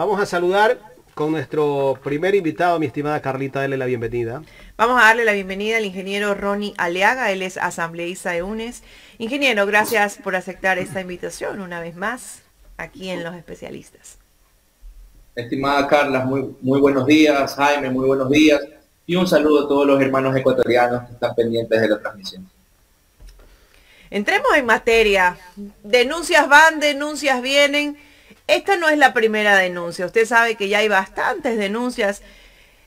Vamos a saludar con nuestro primer invitado, mi estimada Carlita, dale la bienvenida. Vamos a darle la bienvenida al ingeniero Ronnie Aleaga, él es asambleísta de UNES. Ingeniero, gracias por aceptar esta invitación una vez más aquí en Los Especialistas. Estimada Carla, muy, muy buenos días. Jaime, muy buenos días. Y un saludo a todos los hermanos ecuatorianos que están pendientes de la transmisión. Entremos en materia. Denuncias van, denuncias vienen. Esta no es la primera denuncia. Usted sabe que ya hay bastantes denuncias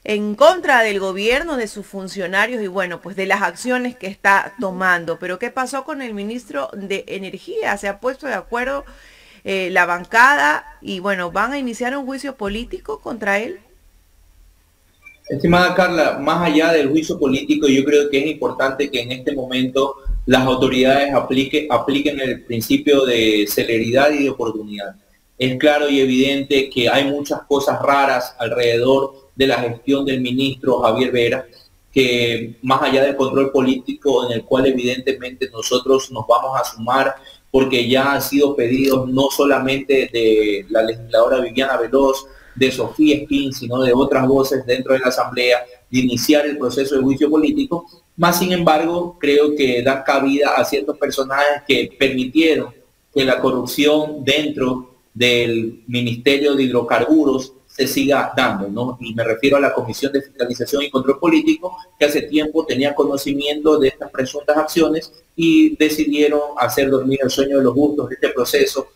en contra del gobierno, de sus funcionarios y bueno, pues de las acciones que está tomando. Pero ¿qué pasó con el ministro de Energía? ¿Se ha puesto de acuerdo eh, la bancada y bueno, van a iniciar un juicio político contra él? Estimada Carla, más allá del juicio político, yo creo que es importante que en este momento las autoridades aplique, apliquen el principio de celeridad y de oportunidad. Es claro y evidente que hay muchas cosas raras alrededor de la gestión del ministro Javier Vera, que más allá del control político en el cual evidentemente nosotros nos vamos a sumar porque ya han sido pedidos no solamente de la legisladora Viviana Veloz, de Sofía Espín, sino de otras voces dentro de la Asamblea, de iniciar el proceso de juicio político. Más sin embargo, creo que da cabida a ciertos personajes que permitieron que la corrupción dentro del Ministerio de Hidrocarburos se siga dando, ¿no? Y me refiero a la Comisión de Fiscalización y Control Político, que hace tiempo tenía conocimiento de estas presuntas acciones y decidieron hacer dormir el sueño de los gustos de este proceso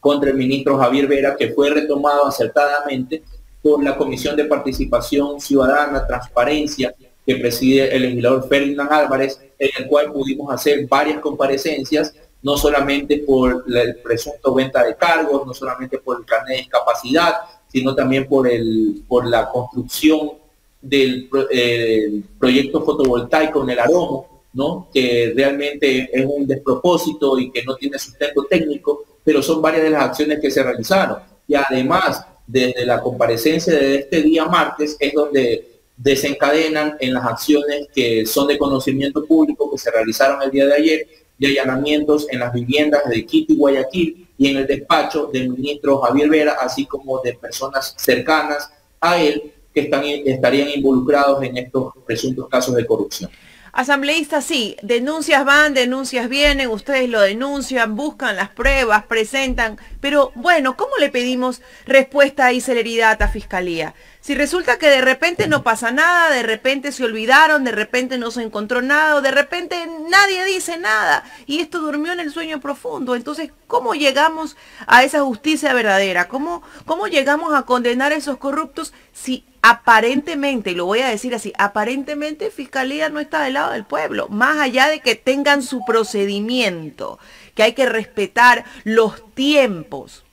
contra el ministro Javier Vera, que fue retomado acertadamente por la Comisión de Participación Ciudadana, Transparencia, que preside el legislador Ferdinand Álvarez, en el cual pudimos hacer varias comparecencias no solamente por el presunto venta de cargos, no solamente por el carnet de discapacidad, sino también por, el, por la construcción del eh, proyecto fotovoltaico en el Aromo, ¿no? que realmente es un despropósito y que no tiene sustento técnico, pero son varias de las acciones que se realizaron. Y además, desde la comparecencia de este día martes es donde desencadenan en las acciones que son de conocimiento público que se realizaron el día de ayer de allanamientos en las viviendas de Quito y Guayaquil y en el despacho del ministro Javier Vera, así como de personas cercanas a él que estarían involucrados en estos presuntos casos de corrupción. Asambleístas, sí, denuncias van, denuncias vienen, ustedes lo denuncian, buscan las pruebas, presentan, pero bueno, ¿cómo le pedimos respuesta y celeridad a Fiscalía? Si resulta que de repente no pasa nada, de repente se olvidaron, de repente no se encontró nada, o de repente nadie dice nada, y esto durmió en el sueño profundo, entonces, ¿cómo llegamos a esa justicia verdadera? ¿Cómo, cómo llegamos a condenar a esos corruptos si aparentemente, y lo voy a decir así, aparentemente Fiscalía no está del lado del pueblo, más allá de que tengan su procedimiento, que hay que respetar los tiempos.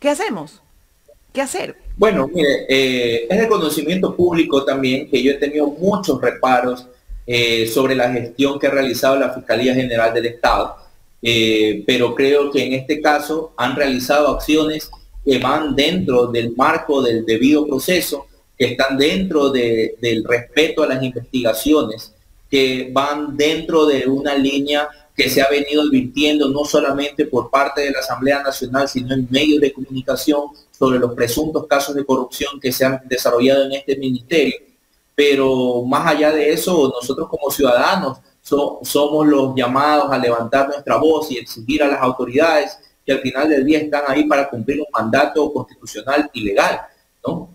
¿Qué hacemos? ¿Qué hacer? Bueno, mire, eh, es de conocimiento público también que yo he tenido muchos reparos eh, sobre la gestión que ha realizado la Fiscalía General del Estado, eh, pero creo que en este caso han realizado acciones que van dentro del marco del debido proceso, que están dentro del respeto a las investigaciones, que van dentro de una línea que se ha venido advirtiendo no solamente por parte de la Asamblea Nacional, sino en medios de comunicación sobre los presuntos casos de corrupción que se han desarrollado en este ministerio. Pero más allá de eso, nosotros como ciudadanos somos los llamados a levantar nuestra voz y exigir a las autoridades que al final del día están ahí para cumplir un mandato constitucional y legal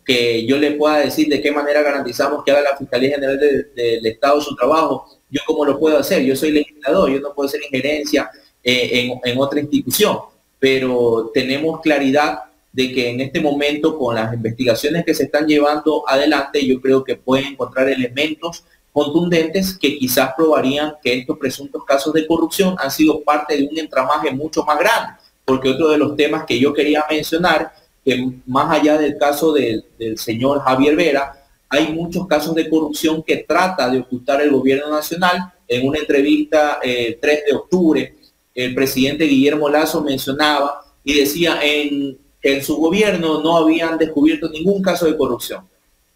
que yo le pueda decir de qué manera garantizamos que haga la Fiscalía General del Estado su trabajo, yo cómo lo puedo hacer, yo soy legislador, yo no puedo hacer injerencia eh, en, otra institución, pero tenemos claridad de que en este momento con las investigaciones que se están llevando adelante, yo creo que pueden encontrar elementos contundentes que quizás probarían que estos presuntos casos de corrupción han sido parte de un entramaje mucho más grande, porque otro de los temas que yo quería mencionar que más allá del caso del, señor Javier Vera, hay muchos casos de corrupción que trata de ocultar el gobierno nacional. En una entrevista eh, 3 de octubre, el presidente Guillermo Lazo mencionaba y decía en, en su gobierno no habían descubierto ningún caso de corrupción.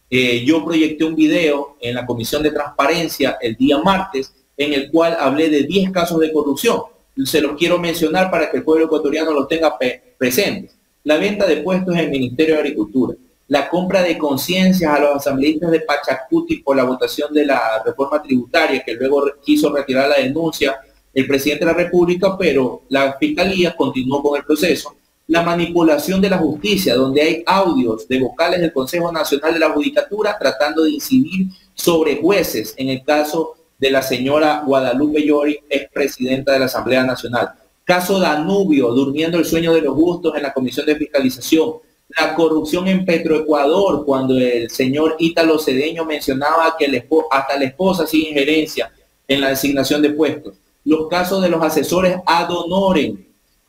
Eh, yo proyecté un video en la Comisión de Transparencia el día martes en el cual hablé de 10 casos de corrupción. Se los quiero mencionar para que el pueblo ecuatoriano lo tenga presente. la venta de puestos en el Ministerio de Agricultura, la compra de conciencias a los asambleístas de Pachacuti por la votación de la reforma tributaria, que luego quiso retirar la denuncia el presidente de la República, pero la Fiscalía continuó con el proceso. La manipulación de la justicia, donde hay audios de vocales del Consejo Nacional de la Judicatura tratando de incidir sobre jueces, en el caso de la señora Guadalupe Llori, expresidenta de la Asamblea Nacional. Caso Danubio, durmiendo el sueño de los gustos en la Comisión de Fiscalización la corrupción en Petroecuador, cuando el señor Ítalo Cedeño mencionaba que hasta la esposa hacía injerencia en la designación de puestos. Los casos de los asesores ad honorem,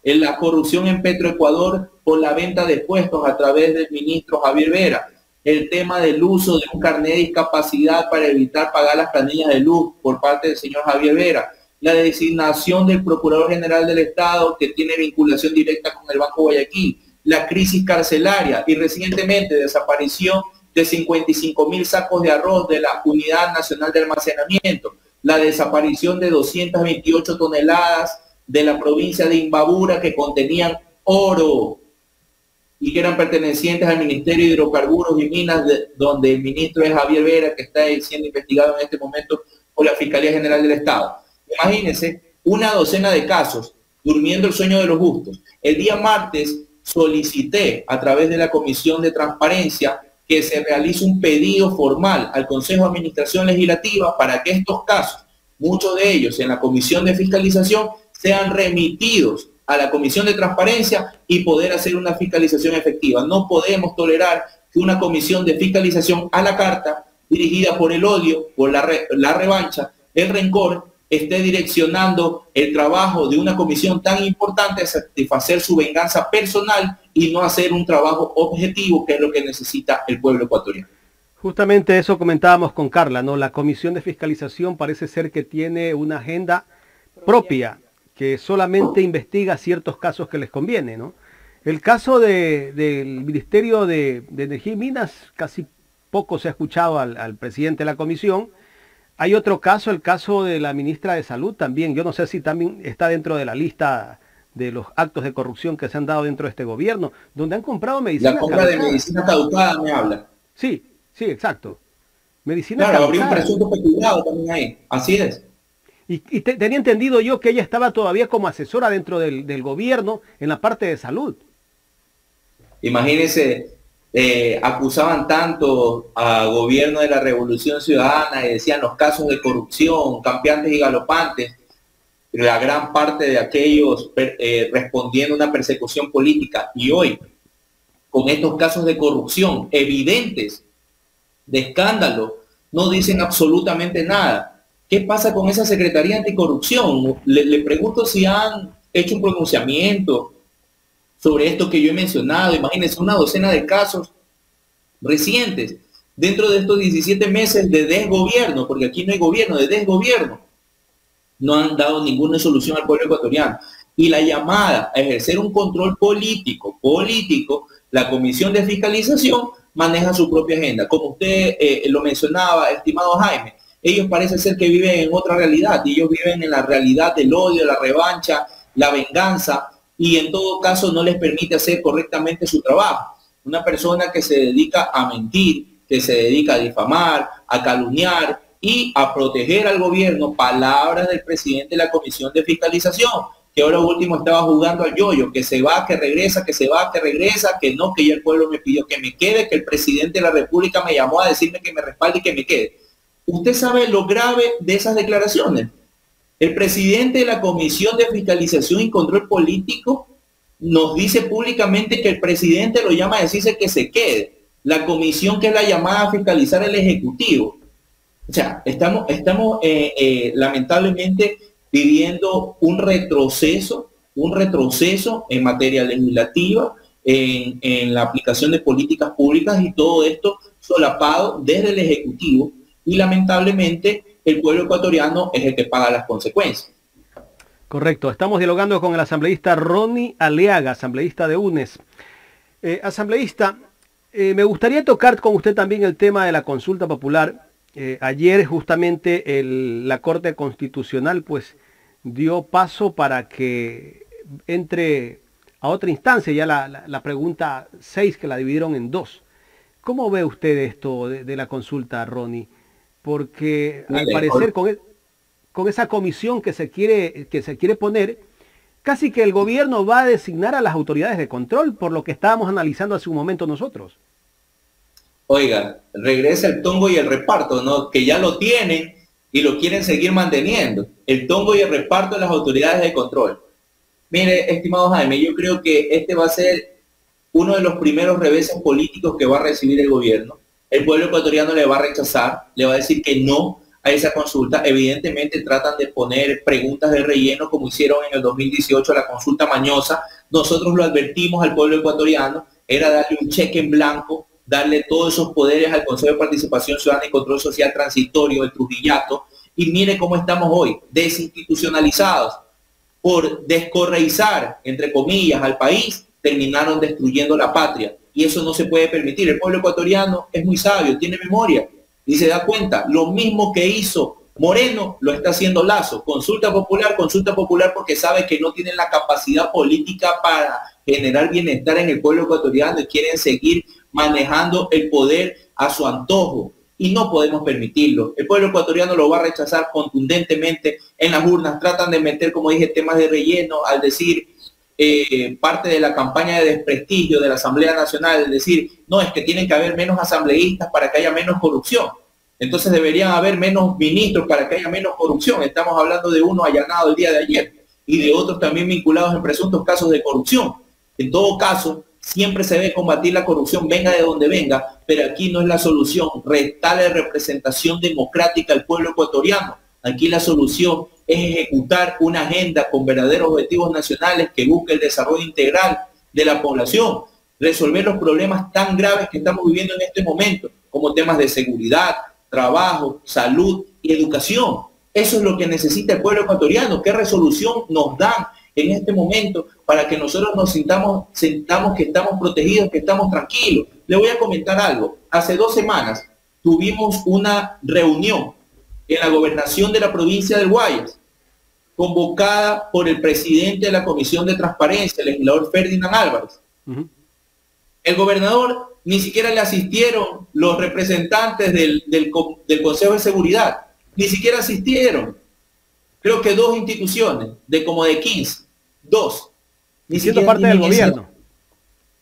en la corrupción en Petroecuador por la venta de puestos a través del ministro Javier Vera. El tema del uso de un carnet de discapacidad para evitar pagar las planillas de luz por parte del señor Javier Vera. La designación del Procurador General del Estado que tiene vinculación directa con el Banco Guayaquil la crisis carcelaria y recientemente desaparición de 55 mil sacos de arroz de la Unidad Nacional de Almacenamiento, la desaparición de 228 toneladas de la provincia de Imbabura que contenían oro y que eran pertenecientes al Ministerio de Hidrocarburos y Minas, donde el ministro es Javier Vera, que está siendo investigado en este momento por la Fiscalía General del Estado. Imagínense una docena de casos durmiendo el sueño de los justos. El día martes solicité a través de la Comisión de Transparencia que se realice un pedido formal al Consejo de Administración Legislativa para que estos casos, muchos de ellos en la Comisión de Fiscalización, sean remitidos a la Comisión de Transparencia y poder hacer una fiscalización efectiva. No podemos tolerar que una comisión de fiscalización a la carta, dirigida por el odio, por la, revancha, el rencor, esté direccionando el trabajo de una comisión tan importante a satisfacer su venganza personal y no hacer un trabajo objetivo, que es lo que necesita el pueblo ecuatoriano. Justamente eso comentábamos con Carla, ¿no? La comisión de fiscalización parece ser que tiene una agenda propia, que solamente investiga ciertos casos que les conviene, ¿no? El caso del Ministerio de, Energía y Minas, casi poco se ha escuchado al presidente de la comisión, hay otro caso, el caso de la ministra de Salud también. Yo no sé si también está dentro de la lista de los actos de corrupción que se han dado dentro de este gobierno, donde han comprado medicina. La compra de medicina caducada me habla. Sí, sí, exacto. Medicina claro, habría un presunto peculado también ahí. Así es. Y, tenía entendido yo que ella estaba todavía como asesora dentro del, gobierno en la parte de salud. Imagínese eh, acusaban tanto al gobierno de la Revolución Ciudadana y decían los casos de corrupción, campeantes y galopantes, la gran parte de aquellos eh, respondiendo a una persecución política. Y hoy, con estos casos de corrupción evidentes, de escándalo, no dicen absolutamente nada. ¿Qué pasa con esa Secretaría Anticorrupción? Le, le pregunto si han hecho un pronunciamiento, sobre esto que yo he mencionado. Imagínense una docena de casos recientes dentro de estos 17 meses de desgobierno, porque aquí no hay gobierno, de desgobierno. No han dado ninguna solución al pueblo ecuatoriano. Y la llamada a ejercer un control político, político, la Comisión de Fiscalización maneja su propia agenda. Como usted eh, lo mencionaba, estimado Jaime, ellos parece ser que viven en otra realidad ellos viven en la realidad del odio, la revancha, la venganza, y en todo caso no les permite hacer correctamente su trabajo. Una persona que se dedica a mentir, que se dedica a difamar, a calumniar y a proteger al gobierno, palabras del presidente de la Comisión de Fiscalización, que ahora último estaba jugando al yoyo, que se va, que regresa, que se va, que regresa, que no, que ya el pueblo me pidió que me quede, que el presidente de la República me llamó a decirme que me respalde y que me quede. Usted sabe lo grave de esas declaraciones. El presidente de la Comisión de Fiscalización y Control Político nos dice públicamente que el presidente lo llama a decirse que se quede. La comisión que es la llamada a fiscalizar el Ejecutivo. O sea, estamos, eh, eh, lamentablemente viviendo un retroceso, un retroceso en materia legislativa, en la aplicación de políticas públicas y todo esto solapado desde el Ejecutivo y lamentablemente el pueblo ecuatoriano es el que paga las consecuencias. Correcto, estamos dialogando con el asambleísta Ronnie Aleaga, asambleísta de UNES. Eh, asambleísta, eh, me gustaría tocar con usted también el tema de la consulta popular. Eh, ayer justamente la Corte Constitucional pues dio paso para que entre a otra instancia, ya la, pregunta 6 que la dividieron en dos. ¿Cómo ve usted esto de, la consulta, Ronnie? Porque al parecer con, con, esa comisión que se, quiere, que se quiere poner, casi que el gobierno va a designar a las autoridades de control, por lo que estábamos analizando hace un momento nosotros. Oiga, regresa el tongo y el reparto, ¿no? Que ya lo tienen y lo quieren seguir manteniendo. El tongo y el reparto de las autoridades de control. Mire, estimado Jaime, yo creo que este va a ser uno de los primeros reveses políticos que va a recibir el gobierno. El pueblo ecuatoriano le va a rechazar, le va a decir que no a esa consulta. Evidentemente tratan de poner preguntas de relleno como hicieron en el 2018 la consulta mañosa. Nosotros lo advertimos al pueblo ecuatoriano, era darle un cheque en blanco darle todos esos poderes al Consejo de Participación Ciudadana y Control Social Transitorio, el Trujillato, y mire cómo estamos hoy, desinstitucionalizados, por descorreizar, entre comillas, al país, terminaron destruyendo la patria. Y eso no se puede permitir. El pueblo ecuatoriano es muy sabio, tiene memoria y se da cuenta. Lo mismo que hizo Moreno lo está haciendo Lazo. Consulta popular, consulta popular porque sabe que no tienen la capacidad política para generar bienestar en el pueblo ecuatoriano y quieren seguir manejando el poder a su antojo y no podemos permitirlo. El pueblo ecuatoriano lo va a rechazar contundentemente en las urnas. Tratan de meter, como dije, temas de relleno al decir eh, parte de la campaña de desprestigio de la Asamblea Nacional, es decir, no, es que tienen que haber menos asambleístas para que haya menos corrupción. Entonces deberían haber menos ministros para que haya menos corrupción. Estamos hablando de uno allanado el día de ayer y de otros también vinculados en presuntos casos de corrupción. En todo caso, siempre se debe combatir la corrupción, venga de donde venga, pero aquí no es la solución restarle representación democrática al pueblo ecuatoriano. Aquí la solución es ejecutar una agenda con verdaderos objetivos nacionales que busque el desarrollo integral de la población, resolver los problemas tan graves que estamos viviendo en este momento, como temas de seguridad, trabajo, salud y educación. Eso es lo que necesita el pueblo ecuatoriano. ¿Qué resolución nos dan en este momento para que nosotros nos sintamos, sintamos que estamos protegidos, que estamos tranquilos. Le voy a comentar algo. Hace dos semanas tuvimos una reunión en la gobernación de la provincia del Guayas, convocada por el presidente de la Comisión de Transparencia, el legislador Ferdinand Álvarez. El gobernador ni siquiera le asistieron los representantes del, del Consejo de Seguridad, ni siquiera asistieron. Creo que dos instituciones de como de 15 Dos, ni siquiera parte del gobierno.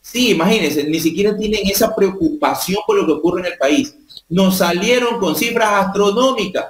Sí, imagínense, ni siquiera tienen esa preocupación por lo que ocurre en el país. Nos salieron con cifras astronómicas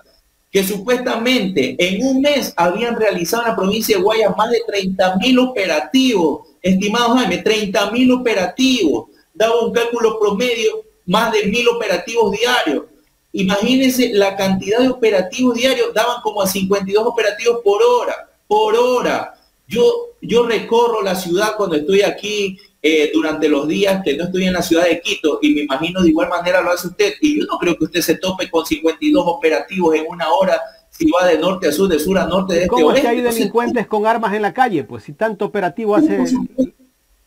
que supuestamente en un mes habían realizado en la provincia de Guayas más de 30 mil operativos. Estimados Jaime, 30 mil operativos. Daba un cálculo promedio más de mil operativos diarios. Imagínense la cantidad de operativos diarios, daban como a 52 operativos por hora, por hora. Yo, yo recorro la ciudad cuando estoy aquí eh, durante los días que no estoy en la ciudad de Quito y me imagino de igual manera lo hace usted. Y yo no creo que usted se tope con 52 operativos en una hora si va de norte a sur, de sur a norte, de este ¿Cómo es que hay delincuentes con armas en la calle? Pues si tanto operativo hace...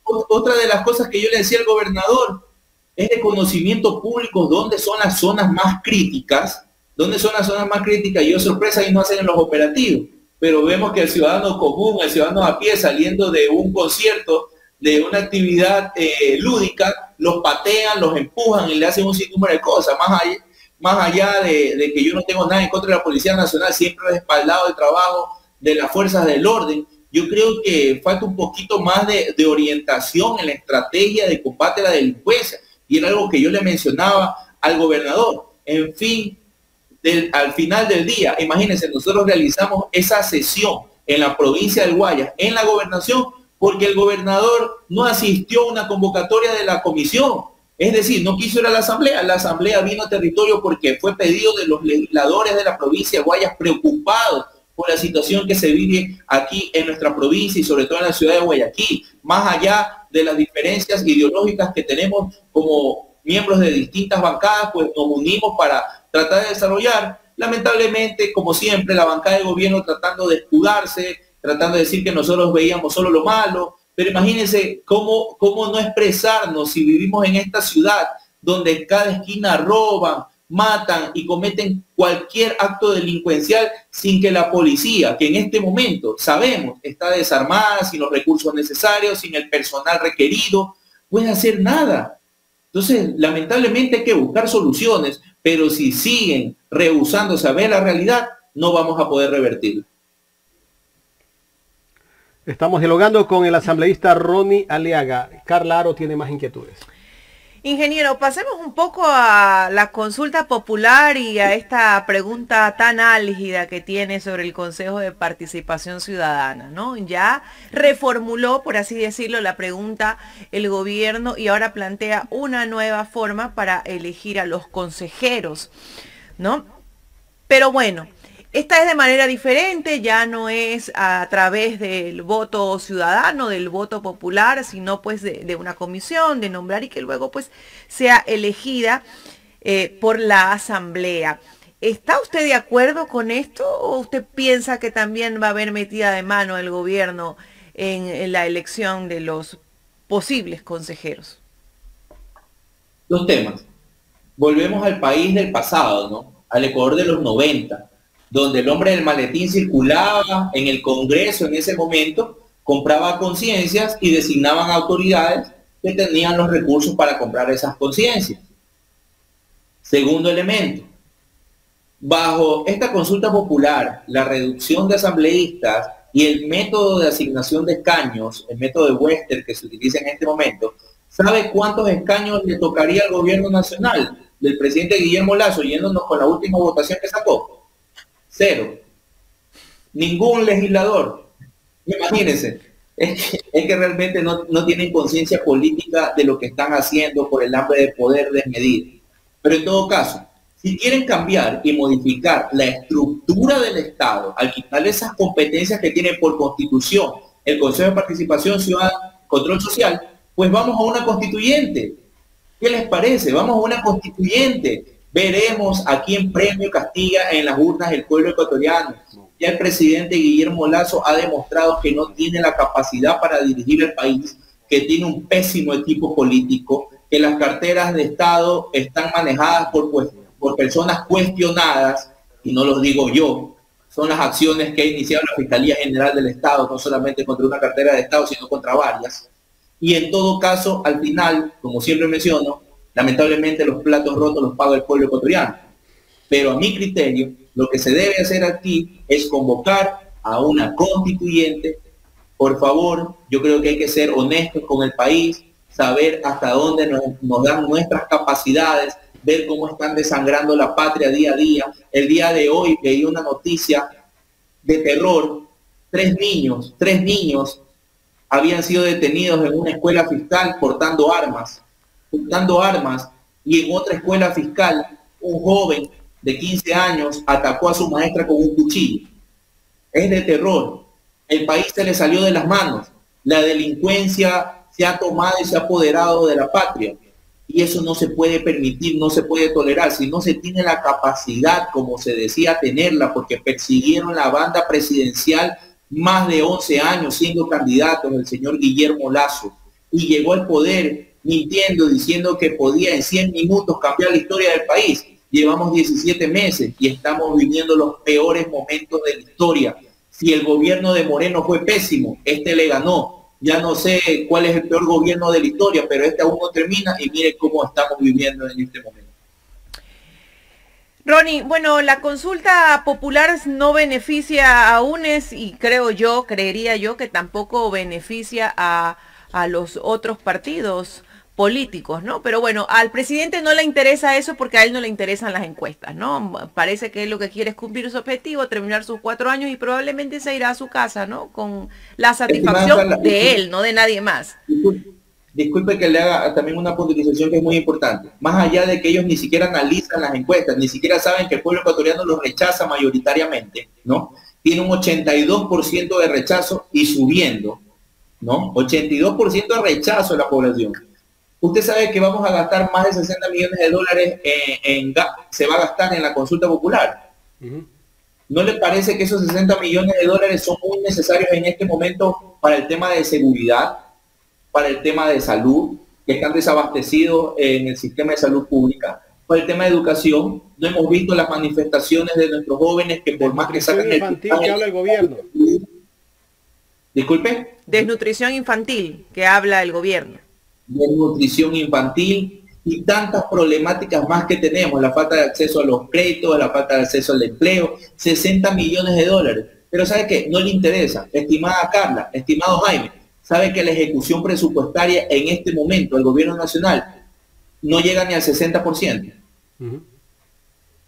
Otra de las cosas que yo le decía al gobernador es de conocimiento público dónde son las zonas más críticas, dónde son las zonas más críticas. Y yo sorpresa y no hacen los operativos pero vemos que el ciudadano común, el ciudadano a pie saliendo de un concierto, de una actividad eh, lúdica, los patean, los empujan y le hacen un sinnúmero de cosas. Más allá, más allá de, que yo no tengo nada en contra de la Policía Nacional, siempre respaldado el trabajo de las fuerzas del orden. Yo creo que falta un poquito más de, de orientación en la estrategia de combate a la delincuencia. Y era algo que yo le mencionaba al gobernador. En fin, al final del día, imagínense, nosotros realizamos esa sesión en la provincia del Guayas, en la gobernación, porque el gobernador no asistió a una convocatoria de la comisión. Es decir, no quiso ir a la asamblea. La asamblea vino a territorio porque fue pedido de los legisladores de la provincia de Guayas preocupados por la situación que se vive aquí en nuestra provincia y sobre todo en la ciudad de Guayaquil, más allá de las diferencias ideológicas que tenemos como miembros de distintas bancadas, pues nos unimos para tratar de desarrollar. Lamentablemente, como siempre, la bancada de gobierno tratando de escudarse, tratando de decir que nosotros veíamos solo lo malo, pero imagínense cómo, cómo no expresarnos si vivimos en esta ciudad donde en cada esquina roban, matan y cometen cualquier acto delincuencial sin que la policía, que en este momento sabemos está desarmada, sin los recursos necesarios, sin el personal requerido, puede hacer nada. Entonces, lamentablemente hay que buscar soluciones, pero si siguen rehusándose a ver la realidad, no vamos a poder revertirla. Estamos dialogando con el asambleísta Ronnie Aliaga. Carla Aro tiene más inquietudes. Ingeniero, pasemos un poco a la consulta popular y a esta pregunta tan álgida que tiene sobre el Consejo de Participación Ciudadana, ¿no? Ya reformuló, por así decirlo, la pregunta el gobierno y ahora plantea una nueva forma para elegir a los consejeros, ¿no? Pero bueno, esta es de manera diferente, ya no es a través del voto ciudadano, del voto popular, sino pues de, una comisión, de nombrar y que luego pues sea elegida eh, por la asamblea. ¿Está usted de acuerdo con esto o usted piensa que también va a haber metida de mano el gobierno en, la elección de los posibles consejeros? Dos temas. Volvemos al país del pasado, ¿no? Al Ecuador de los 90 donde el hombre del maletín circulaba en el Congreso en ese momento, compraba conciencias y designaban autoridades que tenían los recursos para comprar esas conciencias. Segundo elemento, bajo esta consulta popular, la reducción de asambleístas y el método de asignación de escaños, el método de Wester que se utiliza en este momento, ¿sabe cuántos escaños le tocaría al gobierno nacional del presidente Guillermo Lazo yéndonos con la última votación que sacó? Cero. Ningún legislador. Imagínense. Es que, realmente no, tienen conciencia política de lo que están haciendo por el hambre de poder desmedir. Pero en todo caso, si quieren cambiar y modificar la estructura del Estado, al quitarle esas competencias que tiene por constitución el Consejo de Participación Ciudadana, Control Social, pues vamos a una constituyente. ¿Qué les parece? Vamos a una constituyente Veremos a quién premio castiga en las urnas el pueblo ecuatoriano. Ya el presidente Guillermo Lazo ha demostrado que no tiene la capacidad para dirigir el país, que tiene un pésimo equipo político, que las carteras de Estado están manejadas por, personas cuestionadas, y no lo digo yo, son las acciones que ha iniciado la Fiscalía General del Estado, no solamente contra una cartera de Estado, sino contra varias. Y en todo caso, al final, como siempre menciono, Lamentablemente los platos rotos los paga el pueblo ecuatoriano. Pero a mi criterio, lo que se debe hacer aquí es convocar a una constituyente. Por favor, yo creo que hay que ser honestos con el país, saber hasta dónde nos, dan nuestras capacidades, ver cómo están desangrando la patria día a día. El día de hoy leí una noticia de terror. Tres niños, tres niños habían sido detenidos en una escuela fiscal portando armas juntando armas y en otra escuela fiscal un joven de 15 años atacó a su maestra con un cuchillo. Es de terror. El país se le salió de las manos. La delincuencia se ha tomado y se ha apoderado de la patria. Y eso no se puede permitir, no se puede tolerar. Si no se tiene la capacidad, como se decía, tenerla, porque persiguieron la banda presidencial más de 11 años siendo candidatos el señor Guillermo Lazo y llegó al poder mintiendo, diciendo que podía en 100 minutos cambiar la historia del país. Llevamos 17 meses y estamos viviendo los peores momentos de la historia. Si el gobierno de Moreno fue pésimo, este le ganó. Ya no sé cuál es el peor gobierno de la historia, pero este aún no termina y mire cómo estamos viviendo en este momento. Ronnie, bueno, la consulta popular no beneficia a UNES y creo yo, creería yo que tampoco beneficia a, a los otros partidos políticos, ¿no? Pero bueno, al presidente no le interesa eso porque a él no le interesan las encuestas, ¿no? Parece que él lo que quiere es cumplir su objetivo, terminar sus cuatro años y probablemente se irá a su casa, ¿no? Con la satisfacción de él, no de nadie más. Disculpe, que le haga también una puntualización que es muy importante. Más allá de que ellos ni siquiera analizan las encuestas, ni siquiera saben que el pueblo ecuatoriano los rechaza mayoritariamente, ¿no? Tiene un 82% de rechazo y subiendo, ¿no? 82% de rechazo de la población Usted sabe que vamos a gastar más de 60 millones de dólares en, se va a gastar en la consulta popular. ¿No le parece que esos 60 millones de dólares son muy necesarios en este momento para el tema de seguridad, para el tema de salud, que están desabastecidos en el sistema de salud pública? por el tema de educación, no hemos visto las manifestaciones de nuestros jóvenes que por más que sacan infantil que habla el gobierno. Disculpe. Desnutrición infantil que habla el gobierno. Desnutrición infantil y tantas problemáticas más que tenemos, la falta de acceso a los créditos, la falta de acceso al empleo, 60 millones de dólares. Pero ¿sabe qué? No le interesa. Estimada Carla, estimado Jaime, ¿sabe que la ejecución presupuestaria en este momento del gobierno nacional no llega ni al 60%?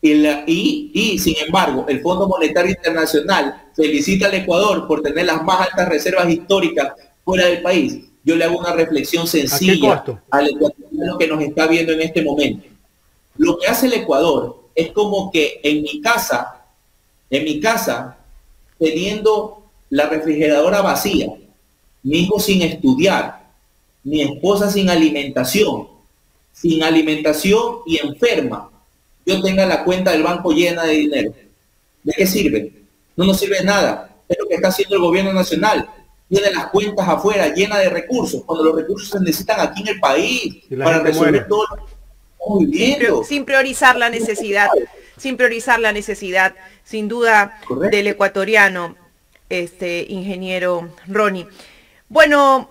y, y, sin embargo, el Fondo Monetario Internacional felicita al Ecuador por tener las más altas reservas históricas fuera del país. Yo le hago una reflexión sencilla al ecuatoriano que nos está viendo en este momento. Lo que hace el Ecuador es como que en mi casa, en mi casa, teniendo la refrigeradora vacía, mi hijo sin estudiar, mi esposa sin alimentación, sin alimentación y enferma, yo tenga la cuenta del banco llena de dinero. ¿De qué sirve? No nos sirve nada. Es lo que está haciendo el gobierno nacional. Tiene las cuentas afuera llenas de recursos, cuando los recursos se necesitan aquí en el país para resolver todo. Sin, sin priorizar la necesidad, sin priorizar la necesidad, sin duda, del ecuatoriano, este ingeniero Ronnie. Bueno,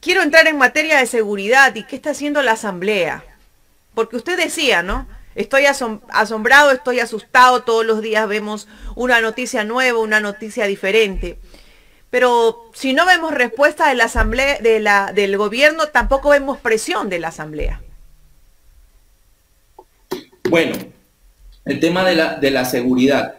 quiero entrar en materia de seguridad y qué está haciendo la Asamblea. Porque usted decía, ¿no? Estoy asombrado, estoy asustado, todos los días vemos una noticia nueva, una noticia diferente. Pero si no vemos respuesta de la asamblea, del gobierno, tampoco vemos presión de la asamblea. Bueno, el tema de la, de la seguridad.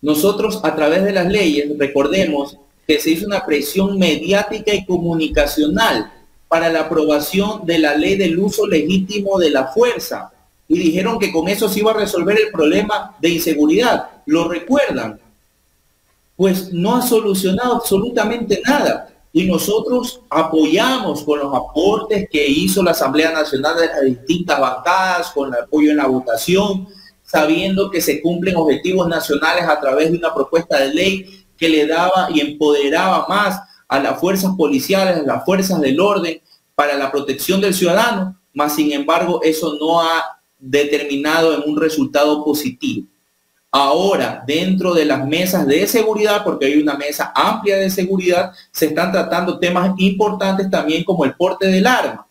Nosotros a través de las leyes, recordemos que se hizo una presión mediática y comunicacional para la aprobación de la ley del uso legítimo de la fuerza y dijeron que con eso se iba a resolver el problema de inseguridad. ¿Lo recuerdan? Pues no ha solucionado absolutamente nada. Y nosotros apoyamos con los aportes que hizo la Asamblea Nacional de las distintas bancadas, con el apoyo en la votación, sabiendo que se cumplen objetivos nacionales a través de una propuesta de ley que le daba y empoderaba más a las fuerzas policiales, a las fuerzas del orden para la protección del ciudadano, mas sin embargo eso no ha determinado en un resultado positivo. Ahora, dentro de las mesas de seguridad, porque hay una mesa amplia de seguridad, se están tratando temas importantes también como el porte del arma.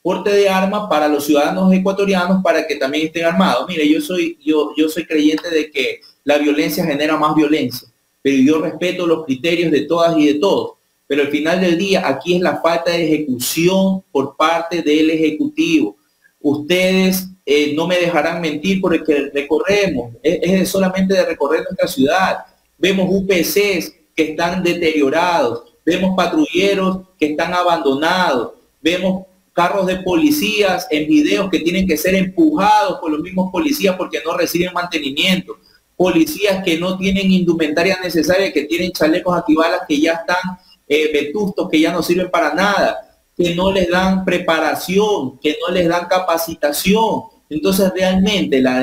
Porte de arma para los ciudadanos ecuatorianos para que también estén armados. Mire, yo soy, yo, yo soy creyente de que la violencia genera más violencia, pero yo respeto los criterios de todas y de todos. Pero al final del día, aquí es la falta de ejecución por parte del Ejecutivo. Ustedes eh, no me dejarán mentir por el que recorremos, es, solamente de recorrer nuestra ciudad. Vemos UPCs que están deteriorados, vemos patrulleros que están abandonados, vemos carros de policías en videos que tienen que ser empujados por los mismos policías porque no reciben mantenimiento, policías que no tienen indumentaria necesaria, que tienen chalecos antibalas que ya están eh, vetustos, que ya no sirven para nada, que no les dan preparación, que no les dan capacitación, entonces realmente la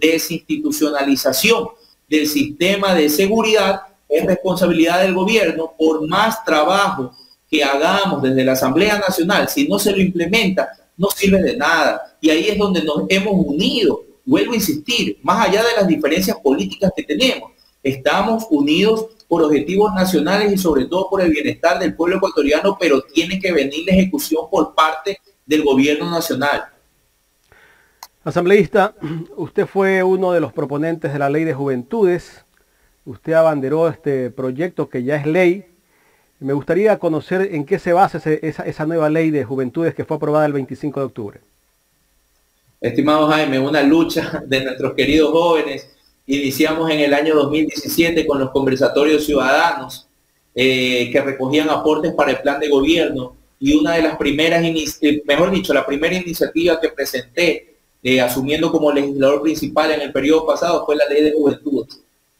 desinstitucionalización del sistema de seguridad es responsabilidad del gobierno por más trabajo que hagamos desde la Asamblea Nacional, si no se lo implementa, no sirve de nada. Y ahí es donde nos hemos unido. Vuelvo a insistir, más allá de las diferencias políticas que tenemos, estamos unidos por objetivos nacionales y sobre todo por el bienestar del pueblo ecuatoriano, pero tiene que venir la ejecución por parte del gobierno nacional. Asambleísta, usted fue uno de los proponentes de la ley de juventudes. Usted abanderó este proyecto que ya es ley. Me gustaría conocer en qué se basa esa, nueva ley de juventudes que fue aprobada el 25 de octubre. Estimado Jaime, una lucha de nuestros queridos jóvenes. Iniciamos en el año 2017 con los conversatorios ciudadanos eh, que recogían aportes para el plan de gobierno y una de las primeras, eh, mejor dicho, la primera iniciativa que presenté eh, asumiendo como legislador principal en el periodo pasado fue la ley de juventud.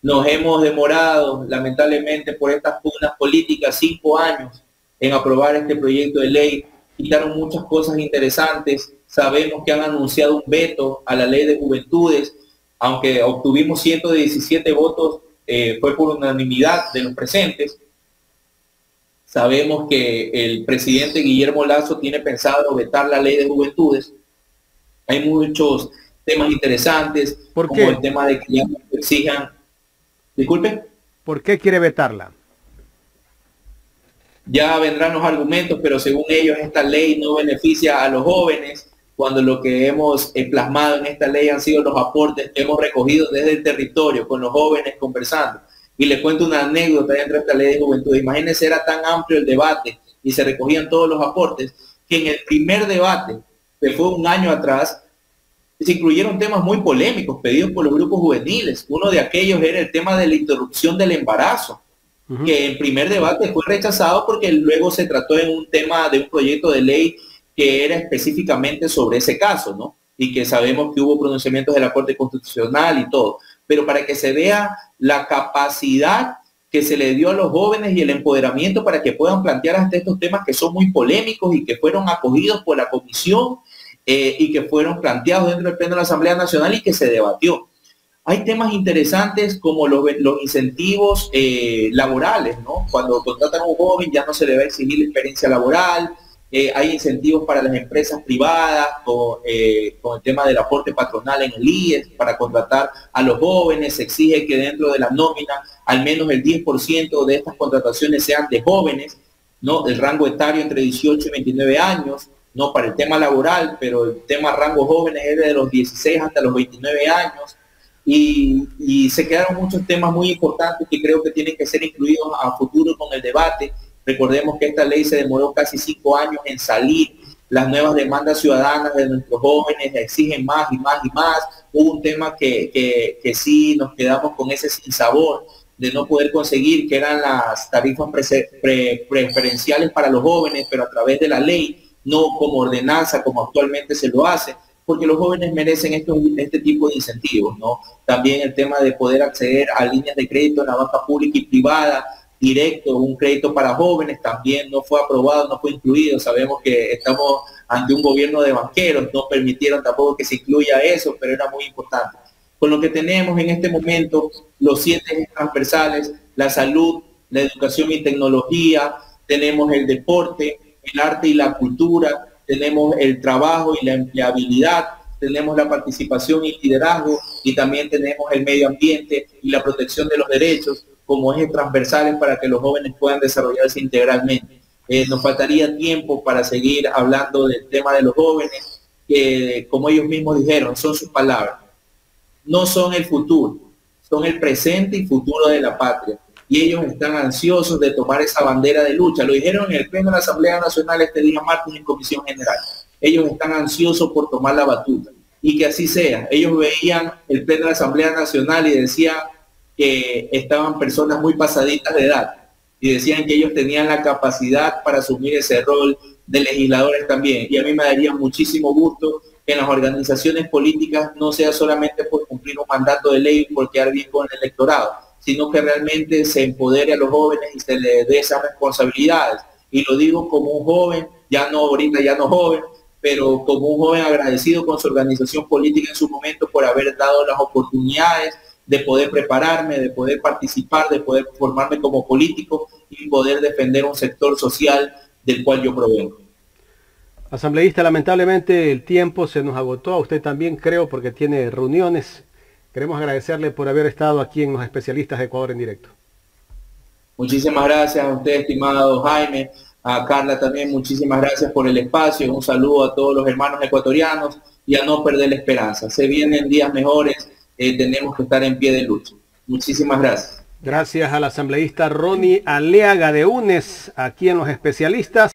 Nos hemos demorado, lamentablemente, por estas pugnas políticas, cinco años en aprobar este proyecto de ley. Quitaron muchas cosas interesantes. Sabemos que han anunciado un veto a la ley de juventudes, aunque obtuvimos 117 votos, eh, fue por unanimidad de los presentes. Sabemos que el presidente Guillermo Lazo tiene pensado vetar la ley de juventudes hay muchos temas interesantes, ¿Por como el tema de que ya exijan. Disculpe. ¿Por qué quiere vetarla? Ya vendrán los argumentos, pero según ellos esta ley no beneficia a los jóvenes, cuando lo que hemos eh, plasmado en esta ley han sido los aportes que hemos recogido desde el territorio con los jóvenes conversando. Y les cuento una anécdota dentro de esta ley de juventud. Imagínense, era tan amplio el debate y se recogían todos los aportes que en el primer debate, que fue un año atrás, se incluyeron temas muy polémicos pedidos por los grupos juveniles. Uno de aquellos era el tema de la interrupción del embarazo que en primer debate fue rechazado porque luego se trató en un tema de un proyecto de ley que era específicamente sobre ese caso, ¿no? Y que sabemos que hubo pronunciamientos de la Corte Constitucional y todo. Pero para que se vea la capacidad que se le dio a los jóvenes y el empoderamiento para que puedan plantear hasta estos temas que son muy polémicos y que fueron acogidos por la comisión eh, y que fueron planteados dentro del Pleno de la Asamblea Nacional y que se debatió. Hay temas interesantes como los, incentivos eh, laborales, ¿no? Cuando contratan a un joven ya no se le va a exigir la experiencia laboral, eh, hay incentivos para las empresas privadas eh, con, el tema del aporte patronal en el IES para contratar a los jóvenes. Se exige que dentro de la nómina al menos el 10% de estas contrataciones sean de jóvenes, ¿no? El rango etario entre 18 y 29 años, no para el tema laboral, pero el tema rango jóvenes es de los 16 hasta los 29 años y, se quedaron muchos temas muy importantes que creo que tienen que ser incluidos a futuro con el debate. Recordemos que esta ley se demoró casi cinco años en salir. Las nuevas demandas ciudadanas de nuestros jóvenes exigen más y más y más. Hubo un tema que, que, sí nos quedamos con ese sinsabor de no poder conseguir, que eran las tarifas preferenciales para los jóvenes, pero a través de la ley, no como ordenanza, como actualmente se lo hace porque los jóvenes merecen este tipo de incentivos, ¿no? También el tema de poder acceder a líneas de crédito en la banca pública y privada, directo, un crédito para jóvenes, también no fue aprobado, no fue incluido. Sabemos que estamos ante un gobierno de banqueros, no permitieron tampoco que se incluya eso, pero era muy importante. Con lo que tenemos en este momento, los siete transversales, la salud, la educación y tecnología, tenemos el deporte, el arte y la cultura, tenemos el trabajo y la empleabilidad, tenemos la participación y liderazgo y también tenemos el medio ambiente y la protección de los derechos como ejes transversales para que los jóvenes puedan desarrollarse integralmente. Eh, nos faltaría tiempo para seguir hablando del tema de los jóvenes, que como ellos mismos dijeron, son sus palabras. No son el futuro, son el presente y futuro de la patria y ellos están ansiosos de tomar esa bandera de lucha. Lo dijeron en el Pleno de la Asamblea Nacional este día martes en Comisión General. Ellos están ansiosos por tomar la batuta y que así sea. Ellos veían el Pleno de la Asamblea Nacional y decían que estaban personas muy pasaditas de edad y decían que ellos tenían la capacidad para asumir ese rol de legisladores también. Y a mí me daría muchísimo gusto que en las organizaciones políticas no sea solamente por cumplir un mandato de ley por quedar bien con el electorado, sino que realmente se empodere a los jóvenes y se les dé esas responsabilidades. Y lo digo como un joven, ya no ahorita, ya no joven, pero como un joven agradecido con su organización política en su momento por haber dado las oportunidades de poder prepararme, de poder participar, de poder formarme como político y poder defender un sector social del cual yo provengo. Asambleísta, lamentablemente el tiempo se nos agotó, a usted también creo porque tiene reuniones Queremos agradecerle por haber estado aquí en los especialistas de Ecuador en directo. Muchísimas gracias a usted, estimado Jaime, a Carla también, muchísimas gracias por el espacio. Un saludo a todos los hermanos ecuatorianos y a no perder la esperanza. Se vienen días mejores, eh, tenemos que estar en pie de lucha. Muchísimas gracias. Gracias al asambleísta Ronnie Aleaga de UNES, aquí en los especialistas.